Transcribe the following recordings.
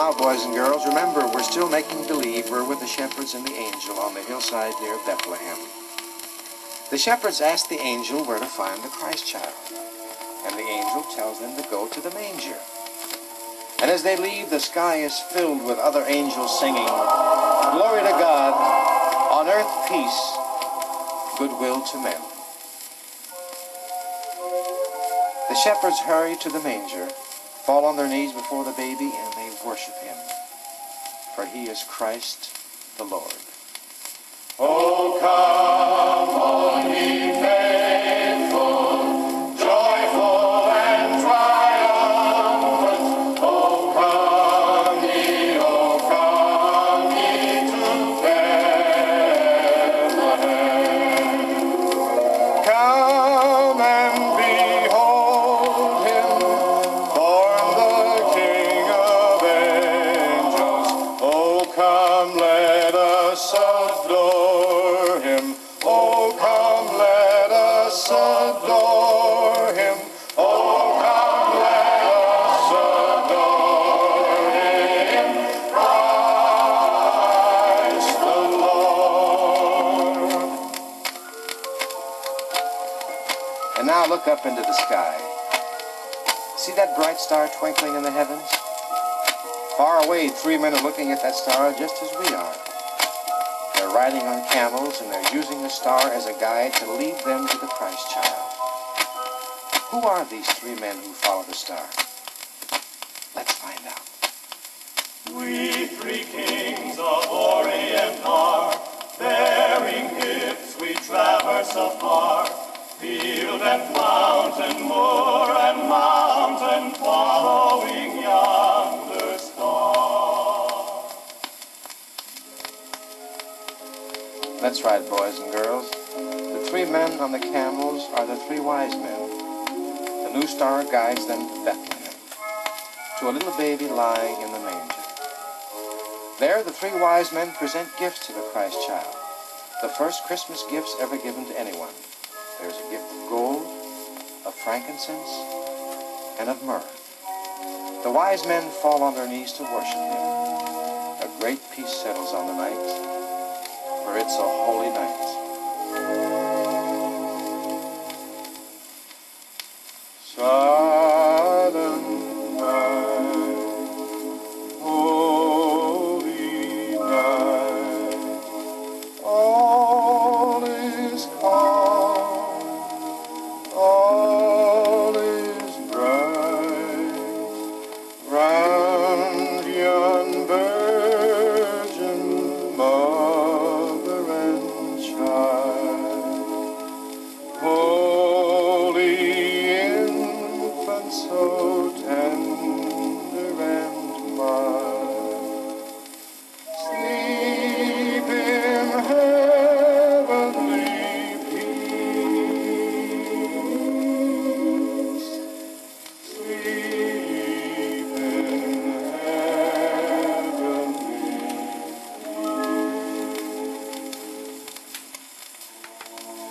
now, boys and girls, remember, we're still making believe we're with the shepherds and the angel on the hillside near Bethlehem. The shepherds ask the angel where to find the Christ child, and the angel tells them to go to the manger. And as they leave, the sky is filled with other angels singing, Glory to God, on earth peace, goodwill to men. The shepherds hurry to the manger, fall on their knees before the baby, and worship him. For he is Christ the Lord. Oh, come, us adore him. Oh, come, let us adore him. Oh, come, let us adore him. Christ the Lord. And now look up into the sky. See that bright star twinkling in the heavens? Far away, three men are looking at that star just as we are. They're riding on camels and they're using the star as a guide to lead them to the Christ child. Who are these three men who follow the star? Let's find out. We three kings of Orient are, bearing gifts we traverse afar, field and mountain, moor and mountain, following yonder That's right, boys and girls. The three men on the camels are the three wise men. The new star guides them to Bethlehem, to a little baby lying in the manger. There, the three wise men present gifts to the Christ child, the first Christmas gifts ever given to anyone. There's a gift of gold, of frankincense, and of myrrh. The wise men fall on their knees to worship him. A great peace settles on the night, it's a holy night.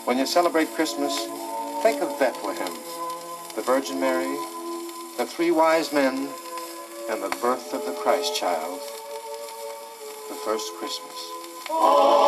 When you celebrate Christmas, think of Bethlehem, the Virgin Mary, the three wise men, and the birth of the Christ child, the first Christmas. Oh,